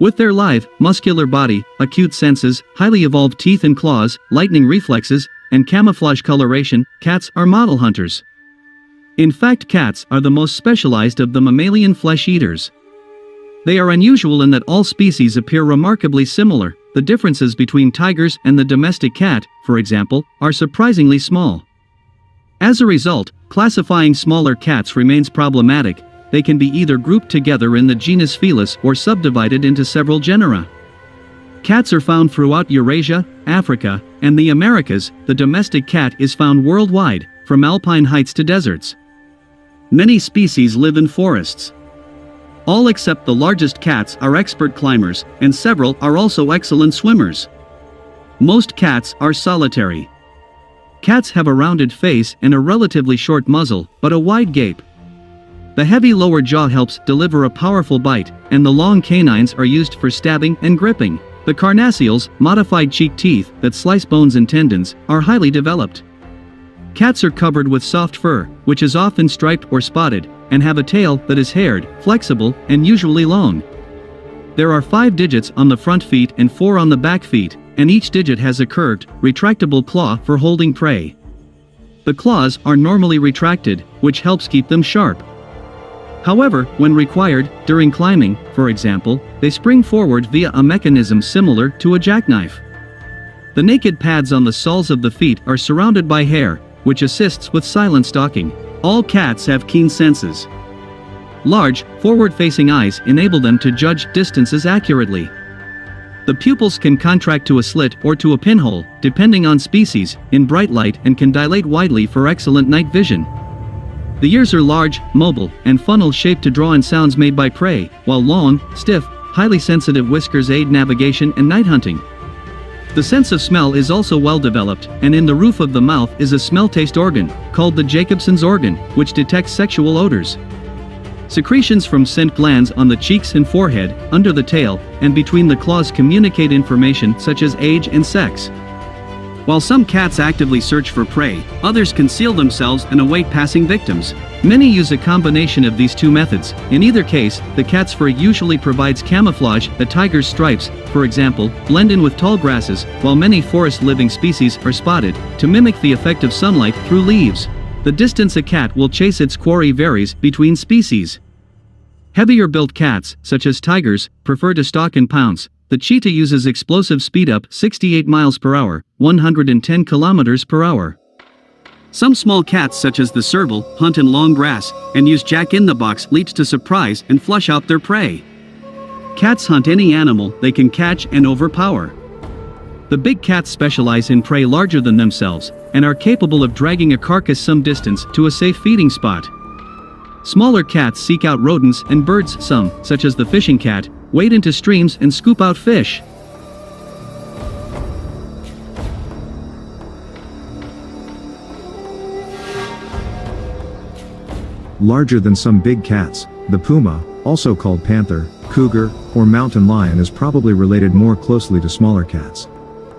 With their lithe, muscular body, acute senses, highly evolved teeth and claws, lightning reflexes, and camouflage coloration, cats are model hunters. In fact cats are the most specialized of the mammalian flesh eaters. They are unusual in that all species appear remarkably similar, the differences between tigers and the domestic cat, for example, are surprisingly small. As a result, classifying smaller cats remains problematic, they can be either grouped together in the genus Felis or subdivided into several genera. Cats are found throughout Eurasia, Africa, and the Americas, the domestic cat is found worldwide, from alpine heights to deserts. Many species live in forests. All except the largest cats are expert climbers, and several are also excellent swimmers. Most cats are solitary. Cats have a rounded face and a relatively short muzzle, but a wide gape. The heavy lower jaw helps deliver a powerful bite, and the long canines are used for stabbing and gripping. The carnassials, modified cheek teeth that slice bones and tendons, are highly developed. Cats are covered with soft fur, which is often striped or spotted, and have a tail that is haired, flexible, and usually long. There are five digits on the front feet and four on the back feet, and each digit has a curved, retractable claw for holding prey. The claws are normally retracted, which helps keep them sharp. However, when required, during climbing, for example, they spring forward via a mechanism similar to a jackknife. The naked pads on the soles of the feet are surrounded by hair, which assists with silent stalking. All cats have keen senses. Large, forward-facing eyes enable them to judge distances accurately. The pupils can contract to a slit or to a pinhole, depending on species, in bright light and can dilate widely for excellent night vision. The ears are large, mobile, and funnel-shaped to draw in sounds made by prey, while long, stiff, highly sensitive whiskers aid navigation and night hunting. The sense of smell is also well developed, and in the roof of the mouth is a smell-taste organ, called the Jacobson's organ, which detects sexual odors. Secretions from scent glands on the cheeks and forehead, under the tail, and between the claws communicate information such as age and sex. While some cats actively search for prey, others conceal themselves and await passing victims. Many use a combination of these two methods. In either case, the cat's fur usually provides camouflage. The tiger's stripes, for example, blend in with tall grasses, while many forest-living species are spotted to mimic the effect of sunlight through leaves. The distance a cat will chase its quarry varies between species. Heavier-built cats, such as tigers, prefer to stalk and pounce, the cheetah uses explosive speed up 68 miles per hour, 110 kilometers per hour. Some small cats such as the serval hunt in long grass and use jack-in-the-box leaps to surprise and flush out their prey. Cats hunt any animal they can catch and overpower. The big cats specialize in prey larger than themselves and are capable of dragging a carcass some distance to a safe feeding spot. Smaller cats seek out rodents and birds some, such as the fishing cat, wade into streams and scoop out fish. Larger than some big cats, the puma, also called panther, cougar, or mountain lion is probably related more closely to smaller cats.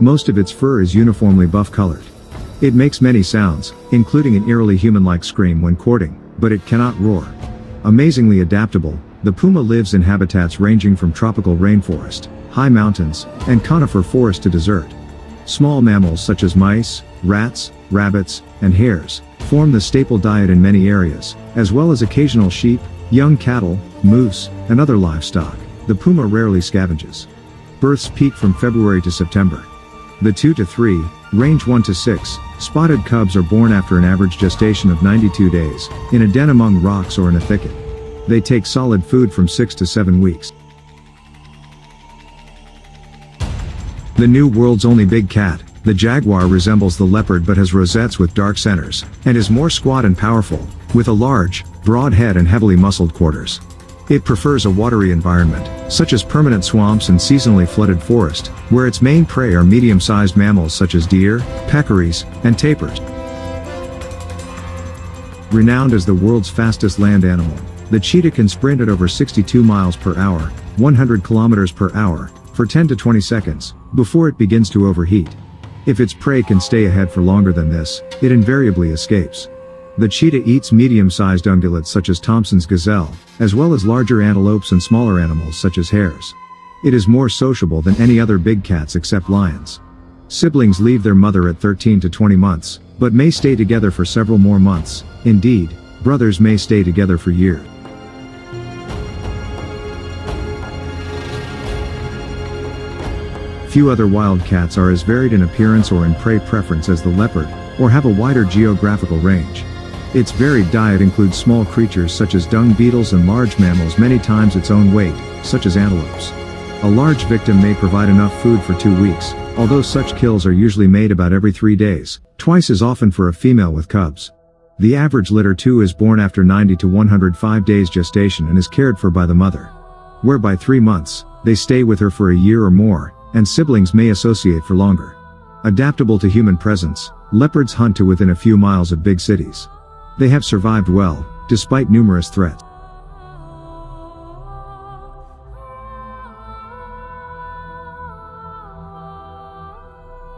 Most of its fur is uniformly buff-colored. It makes many sounds, including an eerily human-like scream when courting, but it cannot roar. Amazingly adaptable, the puma lives in habitats ranging from tropical rainforest, high mountains, and conifer forest to desert. Small mammals such as mice, rats, rabbits, and hares form the staple diet in many areas, as well as occasional sheep, young cattle, moose, and other livestock. The puma rarely scavenges. Births peak from February to September. The 2 to 3, range 1 to 6, spotted cubs are born after an average gestation of 92 days, in a den among rocks or in a thicket. They take solid food from 6 to 7 weeks. The new world's only big cat, the jaguar resembles the leopard but has rosettes with dark centers, and is more squat and powerful, with a large, broad head and heavily muscled quarters. It prefers a watery environment, such as permanent swamps and seasonally flooded forest, where its main prey are medium-sized mammals such as deer, peccaries, and tapirs. Renowned as the world's fastest land animal, the cheetah can sprint at over 62 miles per hour, 100 kilometers per hour, for 10 to 20 seconds, before it begins to overheat. If its prey can stay ahead for longer than this, it invariably escapes. The cheetah eats medium-sized ungulates such as Thomson's gazelle, as well as larger antelopes and smaller animals such as hares. It is more sociable than any other big cats except lions. Siblings leave their mother at 13 to 20 months, but may stay together for several more months. Indeed, brothers may stay together for years. Few other wildcats are as varied in appearance or in prey preference as the leopard, or have a wider geographical range. Its varied diet includes small creatures such as dung beetles and large mammals many times its own weight, such as antelopes. A large victim may provide enough food for two weeks, although such kills are usually made about every three days, twice as often for a female with cubs. The average litter too is born after 90 to 105 days gestation and is cared for by the mother. Where by three months, they stay with her for a year or more, and siblings may associate for longer. Adaptable to human presence, leopards hunt to within a few miles of big cities. They have survived well, despite numerous threats.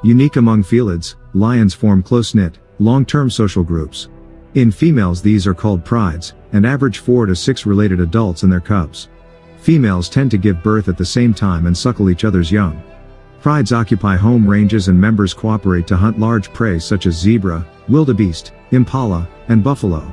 Unique among felids, lions form close-knit, long-term social groups. In females these are called prides, and average 4 to 6 related adults and their cubs. Females tend to give birth at the same time and suckle each other's young. Prides occupy home ranges and members cooperate to hunt large prey such as zebra, wildebeest, impala, and buffalo.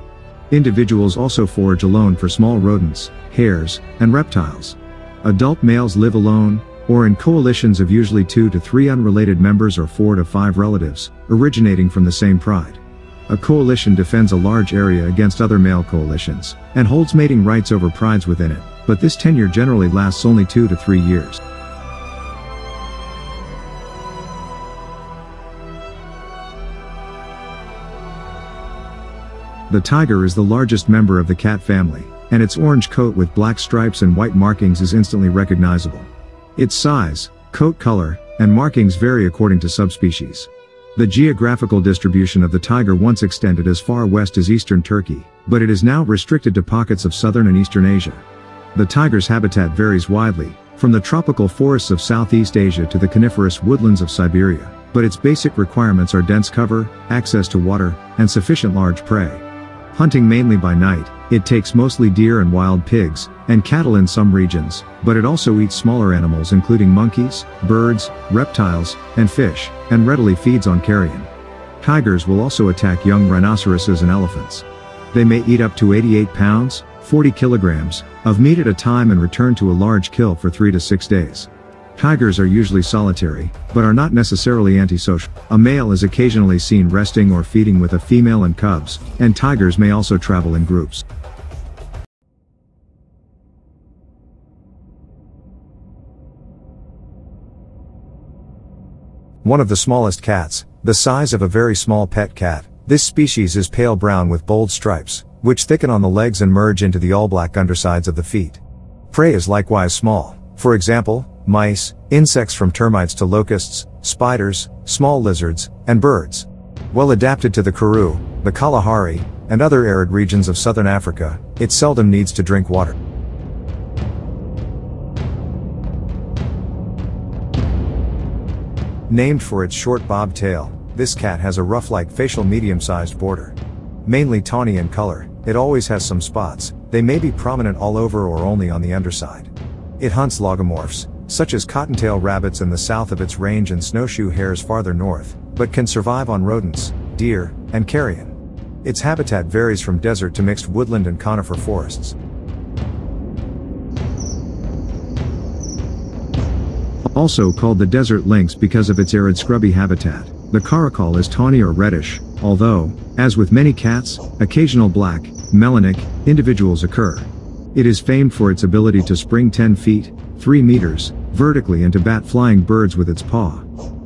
Individuals also forage alone for small rodents, hares, and reptiles. Adult males live alone, or in coalitions of usually two to three unrelated members or four to five relatives, originating from the same pride. A coalition defends a large area against other male coalitions, and holds mating rights over prides within it but this tenure generally lasts only two to three years. The tiger is the largest member of the cat family, and its orange coat with black stripes and white markings is instantly recognizable. Its size, coat color, and markings vary according to subspecies. The geographical distribution of the tiger once extended as far west as eastern Turkey, but it is now restricted to pockets of southern and eastern Asia. The tiger's habitat varies widely, from the tropical forests of Southeast Asia to the coniferous woodlands of Siberia, but its basic requirements are dense cover, access to water, and sufficient large prey. Hunting mainly by night, it takes mostly deer and wild pigs, and cattle in some regions, but it also eats smaller animals including monkeys, birds, reptiles, and fish, and readily feeds on carrion. Tigers will also attack young rhinoceroses and elephants. They may eat up to 88 pounds, 40 kilograms, of meat at a time and return to a large kill for 3 to 6 days. Tigers are usually solitary, but are not necessarily antisocial. A male is occasionally seen resting or feeding with a female and cubs, and tigers may also travel in groups. One of the smallest cats, the size of a very small pet cat, this species is pale brown with bold stripes, which thicken on the legs and merge into the all-black undersides of the feet. Prey is likewise small, for example, mice, insects from termites to locusts, spiders, small lizards, and birds. Well adapted to the Karoo, the Kalahari, and other arid regions of southern Africa, it seldom needs to drink water. Named for its short bob tail, this cat has a ruff-like facial medium-sized border. Mainly tawny in color, it always has some spots, they may be prominent all over or only on the underside. It hunts lagomorphs, such as cottontail rabbits in the south of its range and snowshoe hares farther north, but can survive on rodents, deer, and carrion. Its habitat varies from desert to mixed woodland and conifer forests. Also called the desert lynx because of its arid scrubby habitat, the caracal is tawny or reddish, although, as with many cats, occasional black, melanic, individuals occur. It is famed for its ability to spring 10 feet, 3 meters, vertically and to bat flying birds with its paw.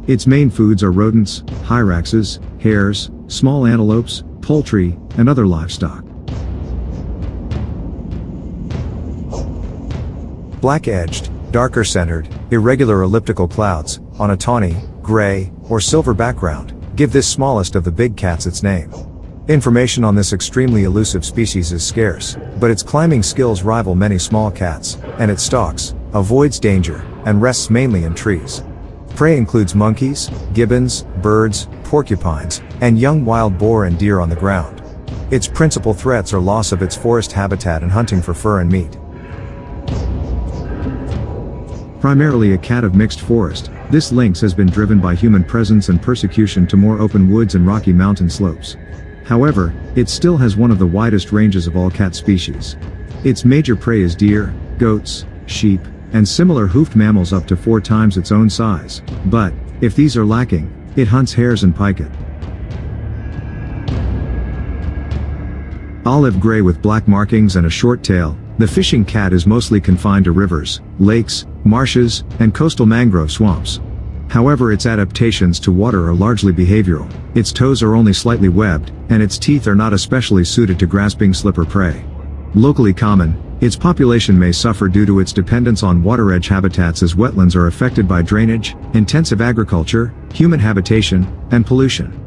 Its main foods are rodents, hyraxes, hares, small antelopes, poultry, and other livestock. Black-edged, darker centered, irregular elliptical clouds, on a tawny, gray, or silver background, give this smallest of the big cats its name. Information on this extremely elusive species is scarce, but its climbing skills rival many small cats, and it stalks, avoids danger, and rests mainly in trees. Prey includes monkeys, gibbons, birds, porcupines, and young wild boar and deer on the ground. Its principal threats are loss of its forest habitat and hunting for fur and meat. Primarily a cat of mixed forest, this lynx has been driven by human presence and persecution to more open woods and rocky mountain slopes. However, it still has one of the widest ranges of all cat species. Its major prey is deer, goats, sheep, and similar hoofed mammals up to four times its own size, but, if these are lacking, it hunts hares and pikas. Olive gray with black markings and a short tail, the fishing cat is mostly confined to rivers, lakes, marshes, and coastal mangrove swamps. However its adaptations to water are largely behavioral, its toes are only slightly webbed, and its teeth are not especially suited to grasping slipper prey. Locally common, its population may suffer due to its dependence on water edge habitats as wetlands are affected by drainage, intensive agriculture, human habitation, and pollution.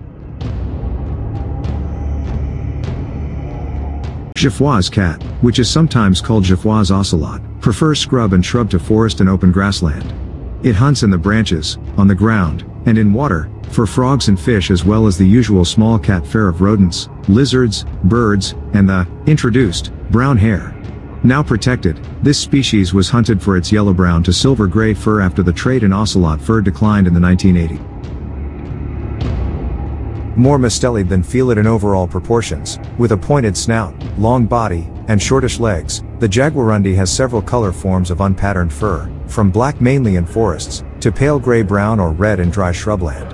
Geoffroy's cat, which is sometimes called Geoffroy's ocelot, prefers scrub and shrub to forest and open grassland. It hunts in the branches, on the ground, and in water, for frogs and fish as well as the usual small cat fare of rodents, lizards, birds, and the, introduced, brown hare. Now protected, this species was hunted for its yellow-brown to silver-gray fur after the trade in ocelot fur declined in the 1980s more mustelid than felid in overall proportions, with a pointed snout, long body, and shortish legs. The jaguarundi has several color forms of unpatterned fur, from black mainly in forests, to pale gray-brown or red in dry shrubland.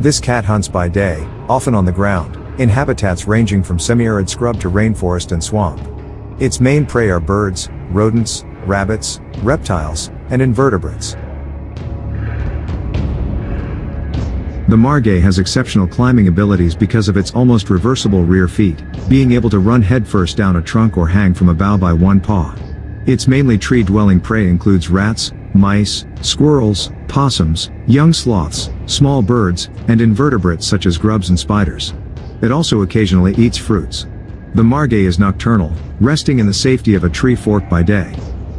This cat hunts by day, often on the ground, in habitats ranging from semi-arid scrub to rainforest and swamp. Its main prey are birds, rodents, rabbits, reptiles, and invertebrates. The Margay has exceptional climbing abilities because of its almost reversible rear feet, being able to run headfirst down a trunk or hang from a bough by one paw. Its mainly tree-dwelling prey includes rats, mice, squirrels, possums, young sloths, small birds, and invertebrates such as grubs and spiders. It also occasionally eats fruits. The margay is nocturnal, resting in the safety of a tree fork by day.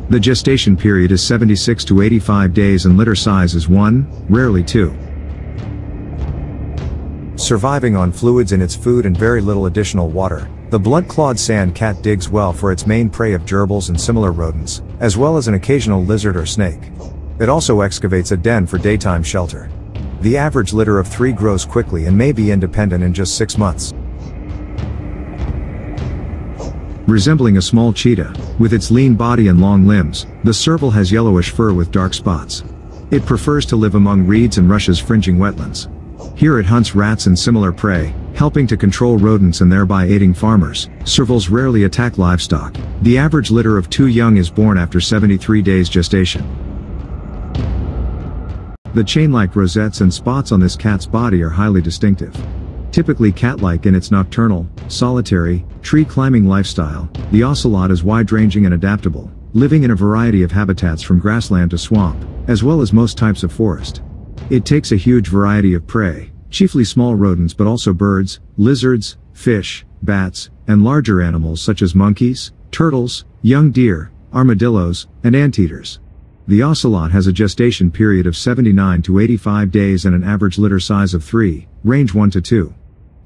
The gestation period is 76 to 85 days and litter size is 1, rarely 2 surviving on fluids in its food and very little additional water. The blood-clawed sand cat digs well for its main prey of gerbils and similar rodents, as well as an occasional lizard or snake. It also excavates a den for daytime shelter. The average litter of three grows quickly and may be independent in just six months. Resembling a small cheetah, with its lean body and long limbs, the serval has yellowish fur with dark spots. It prefers to live among reeds and rushes fringing wetlands. Here it hunts rats and similar prey, helping to control rodents and thereby aiding farmers. Servals rarely attack livestock. The average litter of two young is born after 73 days gestation. The chain-like rosettes and spots on this cat's body are highly distinctive. Typically cat-like in its nocturnal, solitary, tree-climbing lifestyle, the ocelot is wide-ranging and adaptable, living in a variety of habitats from grassland to swamp, as well as most types of forest. It takes a huge variety of prey, chiefly small rodents but also birds, lizards, fish, bats, and larger animals such as monkeys, turtles, young deer, armadillos, and anteaters. The ocelot has a gestation period of 79 to 85 days and an average litter size of 3, range 1 to 2.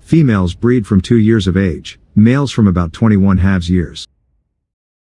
Females breed from 2 years of age, males from about 21 halves years.